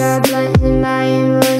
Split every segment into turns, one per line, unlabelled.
Picture blunt in my inward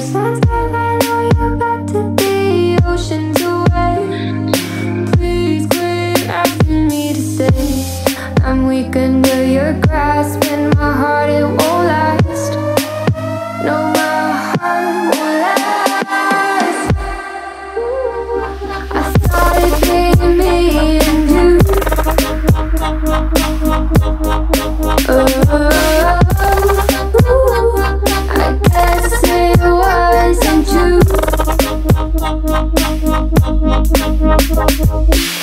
Thank you.